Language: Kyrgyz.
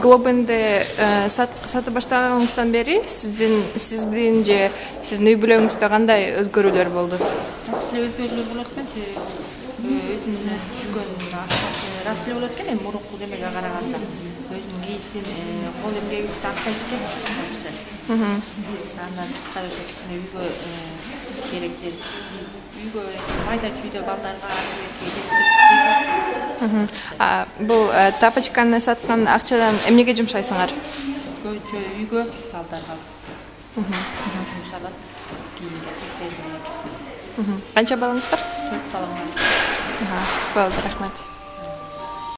глобенди э, сатып баштаганыңыздан бери сиздин сиздин же сиздин үй бүлөңүздө кандай өзгөрүүлөр болду жакшы эле өзгөрүүлөр болот экен себеби өзүмдүн өзү түшкөн акчасы э, эле болот экен эми мурунку немеге караганда өзүмдүн кийисин э, кол эмгегибизди актайт экен жакшы андан сырткары ошо кичине үйгө керектер үйгө майда чүйдө балдарга бұл э, тапочканы сатқан ақшадан эмнеге жұмшайсыңар үйге балдарға жұмшалады киімге сүрпризге қанша балаңыз бар төрт балам бар болду рахмат